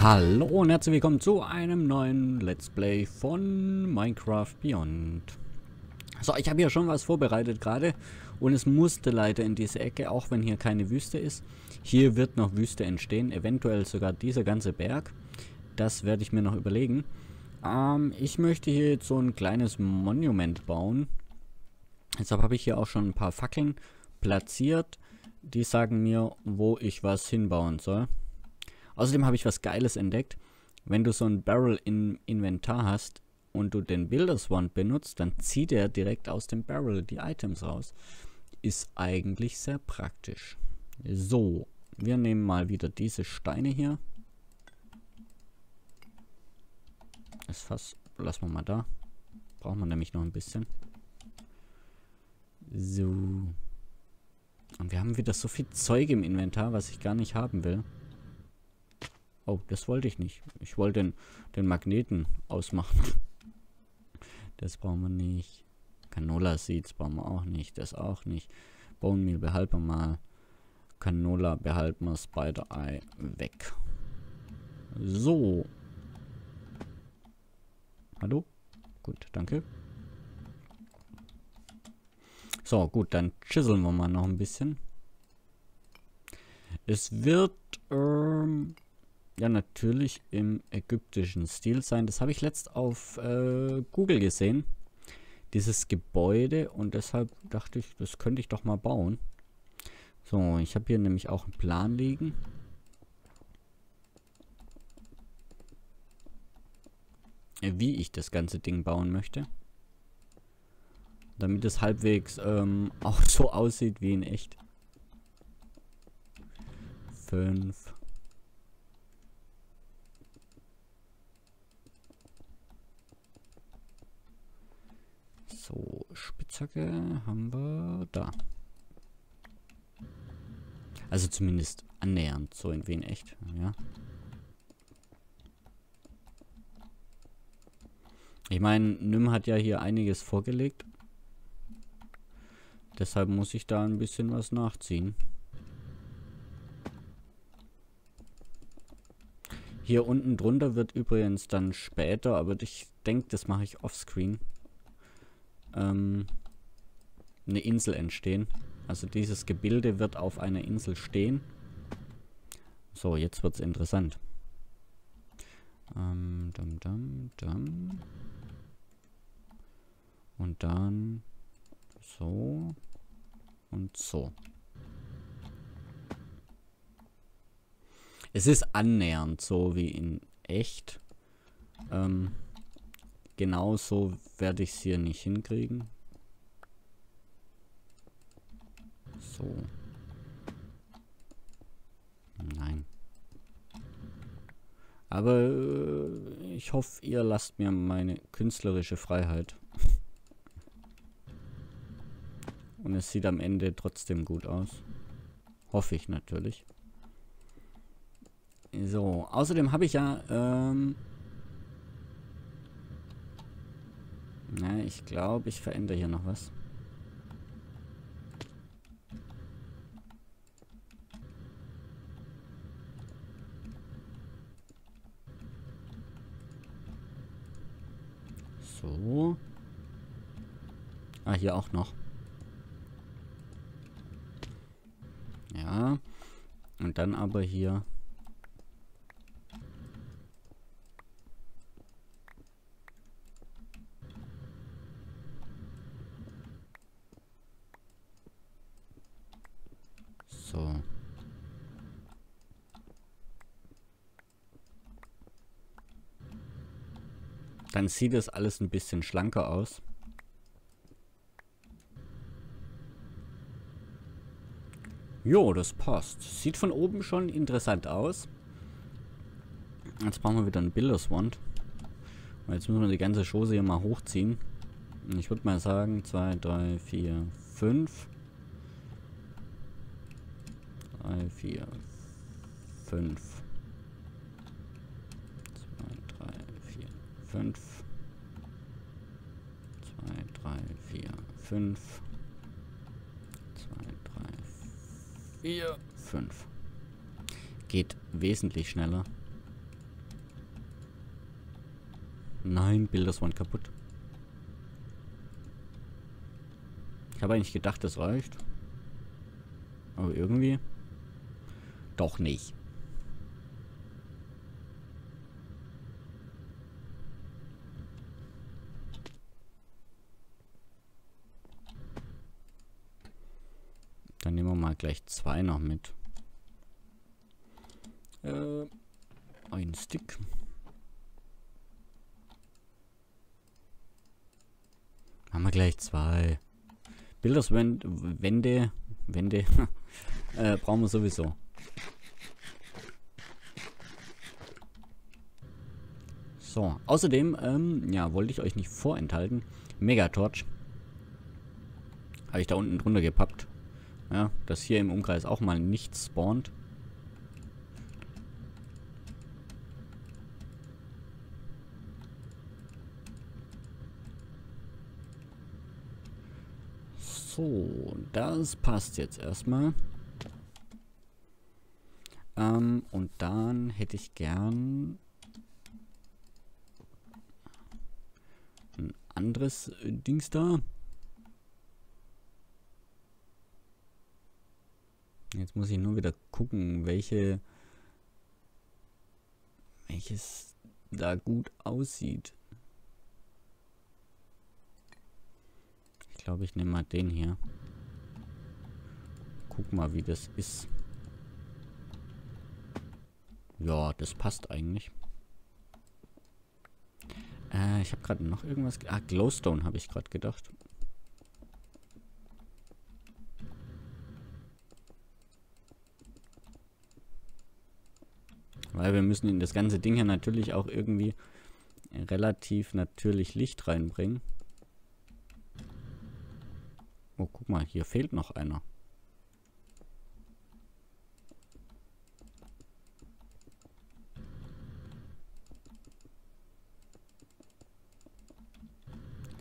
Hallo und herzlich willkommen zu einem neuen Let's Play von Minecraft Beyond. So, ich habe hier schon was vorbereitet gerade und es musste leider in diese Ecke, auch wenn hier keine Wüste ist. Hier wird noch Wüste entstehen, eventuell sogar dieser ganze Berg. Das werde ich mir noch überlegen. Ähm, ich möchte hier jetzt so ein kleines Monument bauen. Deshalb habe ich hier auch schon ein paar Fackeln platziert. Die sagen mir, wo ich was hinbauen soll. Außerdem habe ich was Geiles entdeckt. Wenn du so ein Barrel im Inventar hast und du den Builders Wand benutzt, dann zieht er direkt aus dem Barrel die Items raus. Ist eigentlich sehr praktisch. So, wir nehmen mal wieder diese Steine hier. Das Fass lassen wir mal da. Brauchen wir nämlich noch ein bisschen. So. Und wir haben wieder so viel Zeug im Inventar, was ich gar nicht haben will. Oh, das wollte ich nicht. Ich wollte den, den Magneten ausmachen. Das brauchen wir nicht. Canola Seeds brauchen wir auch nicht. Das auch nicht. Bone Meal behalten wir mal. Canola behalten wir. Spider Eye weg. So. Hallo? Gut, danke. So, gut, dann chiseln wir mal noch ein bisschen. Es wird ähm, ja natürlich im ägyptischen Stil sein. Das habe ich letzt auf äh, Google gesehen, dieses Gebäude. Und deshalb dachte ich, das könnte ich doch mal bauen. So, ich habe hier nämlich auch einen Plan liegen. Äh, wie ich das ganze Ding bauen möchte. Damit es halbwegs ähm, auch so aussieht wie in echt. 5, Spitzhacke haben wir da. Also zumindest annähernd, so in wen echt, ja. Ich meine, Nym hat ja hier einiges vorgelegt. Deshalb muss ich da ein bisschen was nachziehen. Hier unten drunter wird übrigens dann später, aber ich denke, das mache ich offscreen ähm, eine Insel entstehen. Also dieses Gebilde wird auf einer Insel stehen. So, jetzt wird es interessant. Ähm, dum, dum, dum. Und dann so und so. Es ist annähernd so wie in echt. Ähm, Genauso werde ich es hier nicht hinkriegen. So. Nein. Aber äh, ich hoffe, ihr lasst mir meine künstlerische Freiheit. Und es sieht am Ende trotzdem gut aus. Hoffe ich natürlich. So, außerdem habe ich ja ähm, Na, ich glaube, ich verändere hier noch was. So. Ah, hier auch noch. Ja. Und dann aber hier Dann sieht das alles ein bisschen schlanker aus. Jo, das passt. Sieht von oben schon interessant aus. Jetzt brauchen wir wieder einen Bilderswand. Jetzt müssen wir die ganze Chose hier mal hochziehen. Ich würde mal sagen, 2, 3, 4, 5. 3, 4, 5. 5, 2, 3, 4, 5, 4, 5. Geht wesentlich schneller. Nein, Builders waren kaputt. Ich habe eigentlich gedacht, das reicht. Aber irgendwie... Doch nicht. Gleich zwei noch mit. Äh, ein Stick. Haben wir gleich zwei. Bilderswände, Wände, äh, brauchen wir sowieso. So, außerdem, ähm, ja, wollte ich euch nicht vorenthalten. Megatorch. Habe ich da unten drunter gepappt. Ja, dass hier im Umkreis auch mal nichts spawnt. So, das passt jetzt erstmal. Ähm, und dann hätte ich gern ein anderes äh, Dings da. Jetzt muss ich nur wieder gucken, welche welches da gut aussieht. Ich glaube, ich nehme mal den hier. Guck mal, wie das ist. Ja, das passt eigentlich. Äh, ich habe gerade noch irgendwas... Ah, Glowstone habe ich gerade gedacht. Weil wir müssen in das ganze Ding hier natürlich auch irgendwie relativ natürlich Licht reinbringen. Oh, guck mal, hier fehlt noch einer.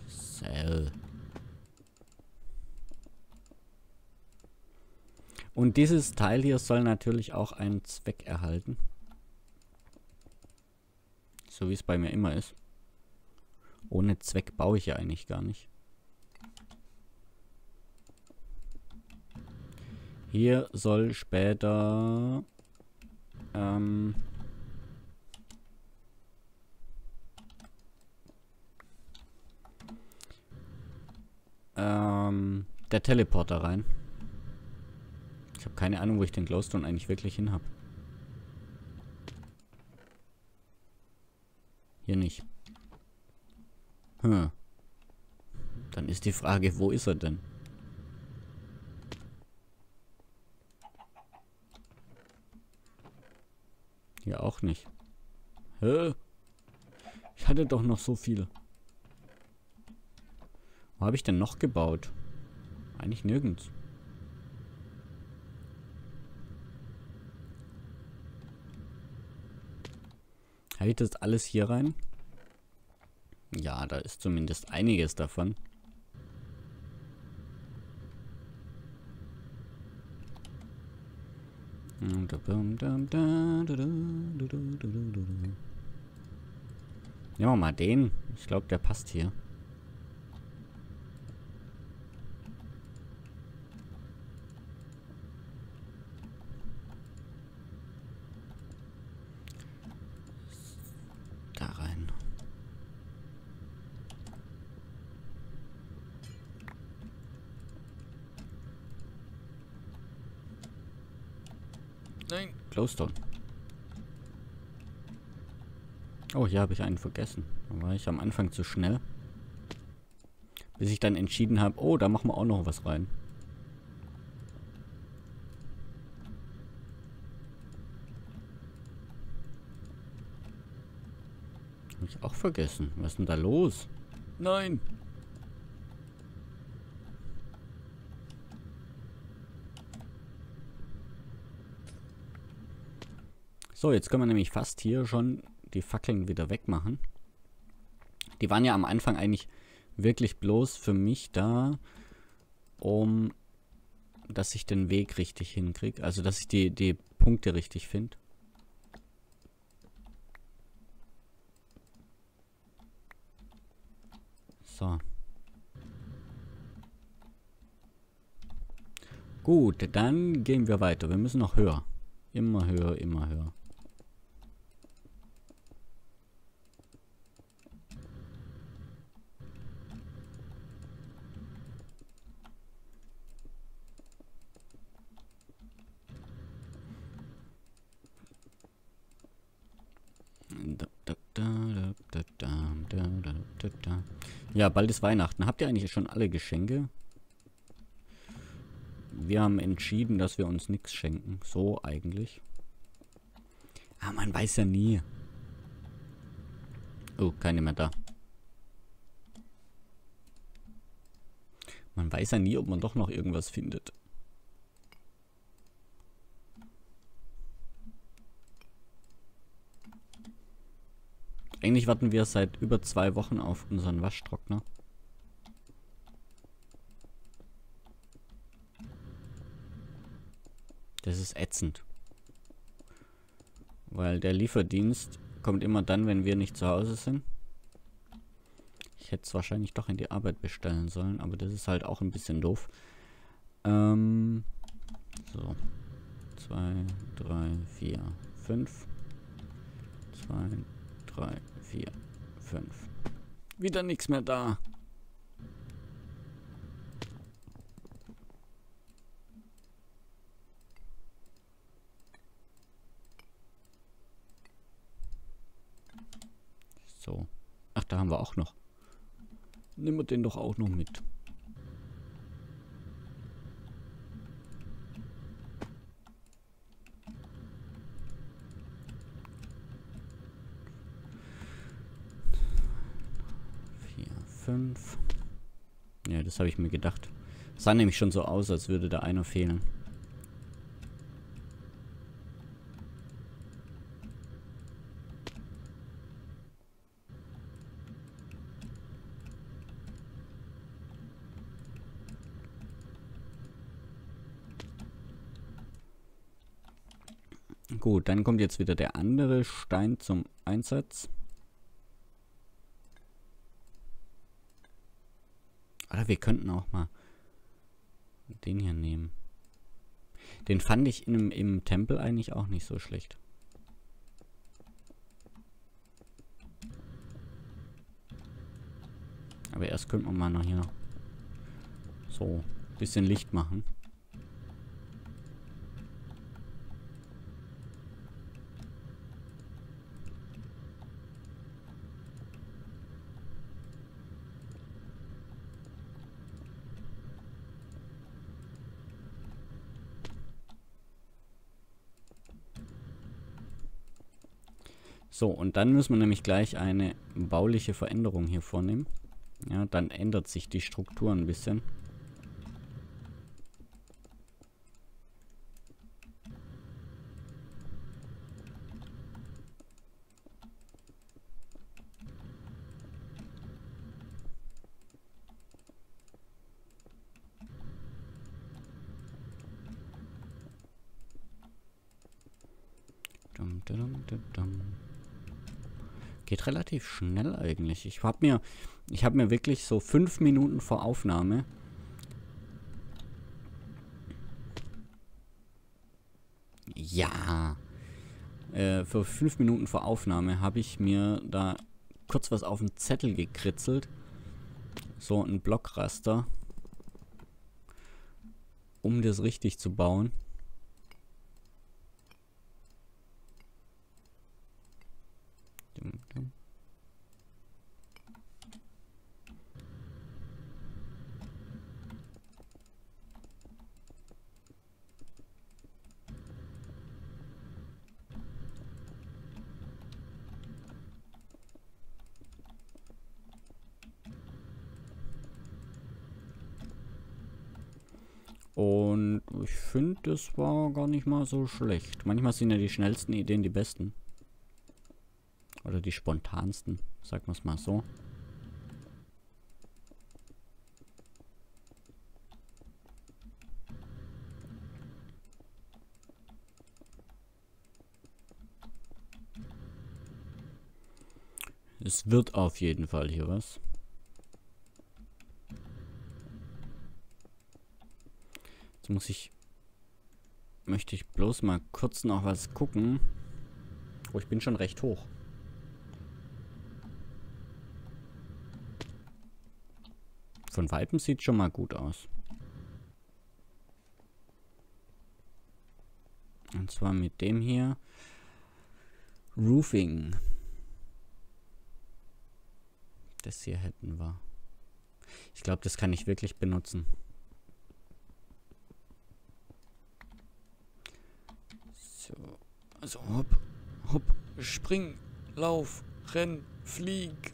Cell. Und dieses Teil hier soll natürlich auch einen Zweck erhalten. So wie es bei mir immer ist. Ohne Zweck baue ich ja eigentlich gar nicht. Hier soll später ähm, ähm, der Teleporter rein. Ich habe keine Ahnung, wo ich den Glowstone eigentlich wirklich hin habe. Hier nicht. Hm. Dann ist die Frage, wo ist er denn? Hier auch nicht. Hä? Ich hatte doch noch so viel. Wo habe ich denn noch gebaut? Eigentlich nirgends. Habe ich das alles hier rein? Ja, da ist zumindest einiges davon. Nehmen wir mal den. Ich glaube, der passt hier. Nein. Glowstone. Oh, hier habe ich einen vergessen. Da war ich am Anfang zu schnell. Bis ich dann entschieden habe, oh, da machen wir auch noch was rein. Habe ich auch vergessen. Was ist denn da los? Nein. So, jetzt können wir nämlich fast hier schon die Fackeln wieder wegmachen. Die waren ja am Anfang eigentlich wirklich bloß für mich da, um dass ich den Weg richtig hinkriege. Also, dass ich die, die Punkte richtig finde. So. Gut, dann gehen wir weiter. Wir müssen noch höher. Immer höher, immer höher. Ja, bald ist Weihnachten. Habt ihr eigentlich schon alle Geschenke? Wir haben entschieden, dass wir uns nichts schenken. So eigentlich. Aber man weiß ja nie. Oh, keine mehr da. Man weiß ja nie, ob man doch noch irgendwas findet. Warten wir seit über zwei Wochen auf unseren Waschtrockner. Das ist ätzend. Weil der Lieferdienst kommt immer dann, wenn wir nicht zu Hause sind. Ich hätte es wahrscheinlich doch in die Arbeit bestellen sollen, aber das ist halt auch ein bisschen doof. Ähm, so. 2, 3, 4, 5. 2, 3, 4, 5. Wieder nichts mehr da. So. Ach, da haben wir auch noch. Nehmen wir den doch auch noch mit. Fünf. Ja, das habe ich mir gedacht. Es sah nämlich schon so aus, als würde da einer fehlen. Gut, dann kommt jetzt wieder der andere Stein zum Einsatz. Oder wir könnten auch mal den hier nehmen. Den fand ich im, im Tempel eigentlich auch nicht so schlecht. Aber erst könnte man mal noch hier so ein bisschen Licht machen. So, und dann müssen wir nämlich gleich eine bauliche Veränderung hier vornehmen. Ja, dann ändert sich die Struktur ein bisschen. Dum, dum, dum, dum. Geht relativ schnell eigentlich. Ich habe mir, ich habe mir wirklich so fünf Minuten vor Aufnahme Ja. Äh, für fünf Minuten vor Aufnahme habe ich mir da kurz was auf den Zettel gekritzelt. So ein Blockraster. Um das richtig zu bauen. Und ich finde, das war gar nicht mal so schlecht. Manchmal sind ja die schnellsten Ideen die besten. Oder die spontansten, sagen wir es mal so. Es wird auf jeden Fall hier was. Jetzt muss ich... Möchte ich bloß mal kurz noch was gucken. Oh, ich bin schon recht hoch. Von Weitem sieht schon mal gut aus. Und zwar mit dem hier. Roofing. Das hier hätten wir. Ich glaube, das kann ich wirklich benutzen. So. Also hopp, hopp, spring, lauf, renn, flieg.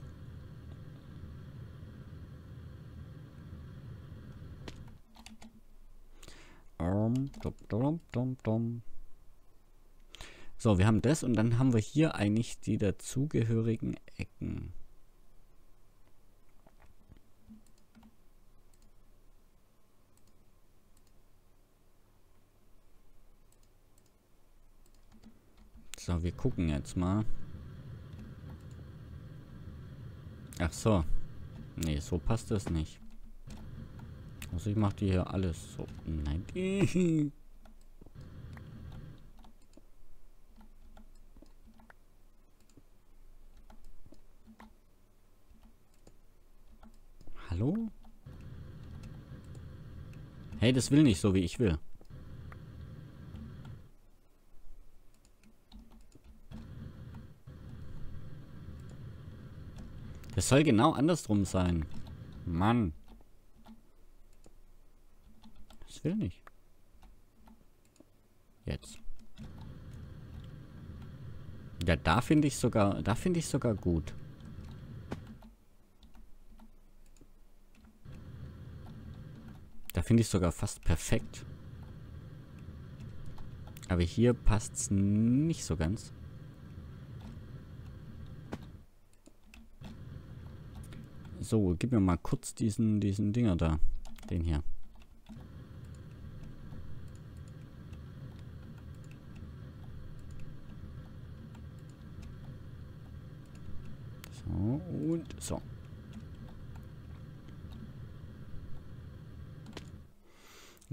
So, wir haben das und dann haben wir hier eigentlich die dazugehörigen Ecken. So, wir gucken jetzt mal. Ach so. Nee, so passt das nicht. Also ich mache die hier alles so. Nein. Hallo? Hey, das will nicht so, wie ich will. Das soll genau andersrum sein. Mann. Das will nicht. Jetzt. Ja, da finde ich sogar, da finde ich sogar gut. Da finde ich sogar fast perfekt. Aber hier passt es nicht so ganz. So, gib mir mal kurz diesen, diesen Dinger da. Den hier. So, und so.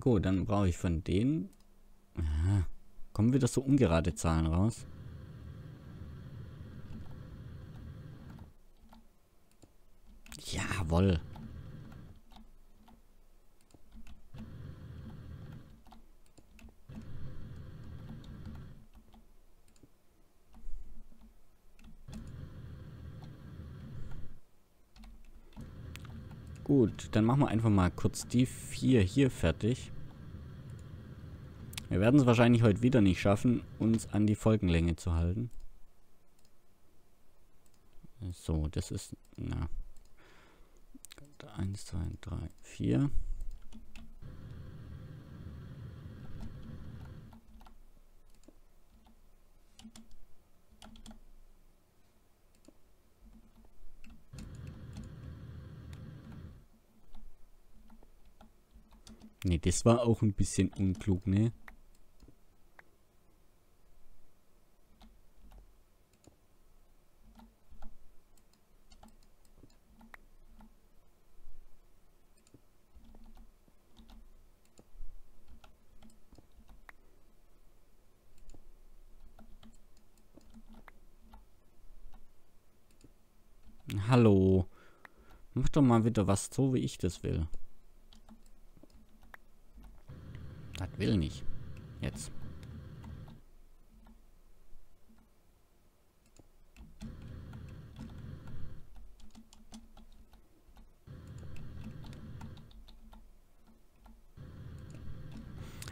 Gut, dann brauche ich von denen... Kommen wieder so ungerade Zahlen raus. Jawoll. Gut, dann machen wir einfach mal kurz die vier hier fertig. Wir werden es wahrscheinlich heute wieder nicht schaffen, uns an die Folgenlänge zu halten. So, das ist... Na. 1, 2, 3, 4. Ne, das war auch ein bisschen unklug, ne? Hallo. Mach doch mal wieder was so, wie ich das will. Das will nicht. Jetzt.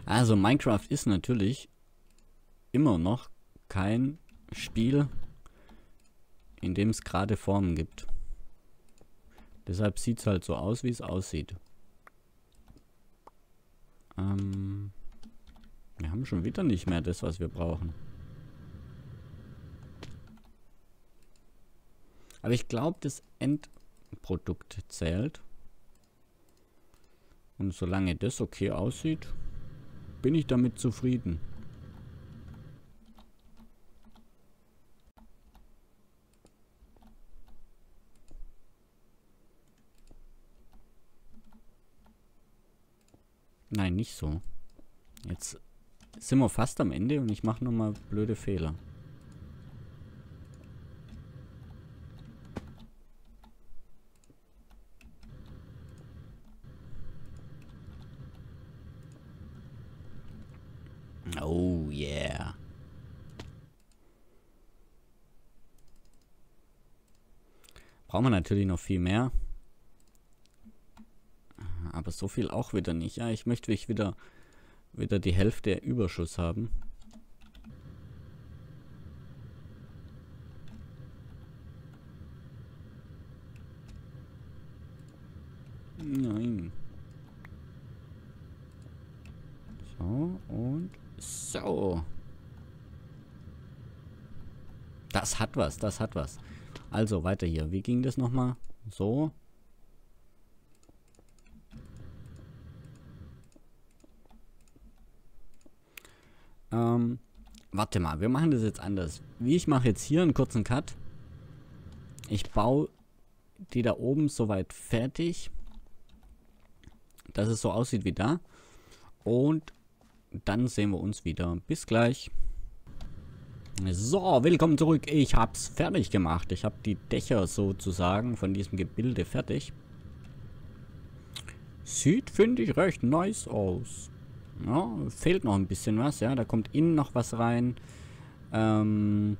Also Minecraft ist natürlich immer noch kein Spiel, in dem es gerade Formen gibt. Deshalb sieht es halt so aus, wie es aussieht. Ähm, wir haben schon wieder nicht mehr das, was wir brauchen. Aber ich glaube, das Endprodukt zählt. Und solange das okay aussieht, bin ich damit zufrieden. Nein, nicht so. Jetzt sind wir fast am Ende und ich mache nochmal blöde Fehler. Oh yeah. Brauchen wir natürlich noch viel mehr. So viel auch wieder nicht. Ja, ich möchte ich wieder, wieder die Hälfte Überschuss haben. Nein. So, und so. Das hat was, das hat was. Also, weiter hier. Wie ging das nochmal? So. Ähm, warte mal, wir machen das jetzt anders. Wie ich mache jetzt hier einen kurzen Cut. Ich baue die da oben soweit fertig. Dass es so aussieht wie da. Und dann sehen wir uns wieder. Bis gleich. So, willkommen zurück. Ich hab's fertig gemacht. Ich habe die Dächer sozusagen von diesem Gebilde fertig. Sieht, finde ich, recht nice aus. Ja, fehlt noch ein bisschen was, ja. Da kommt innen noch was rein. Ähm,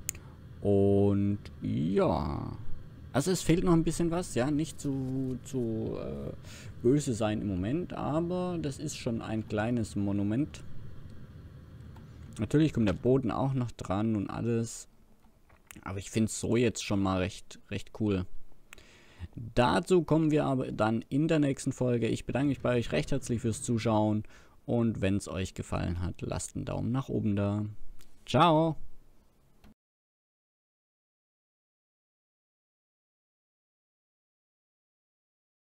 und ja. Also es fehlt noch ein bisschen was, ja. Nicht zu, zu äh, böse sein im Moment, aber das ist schon ein kleines Monument. Natürlich kommt der Boden auch noch dran und alles. Aber ich finde es so jetzt schon mal recht, recht cool. Dazu kommen wir aber dann in der nächsten Folge. Ich bedanke mich bei euch recht herzlich fürs Zuschauen. Und wenn es euch gefallen hat, lasst einen Daumen nach oben da. Ciao!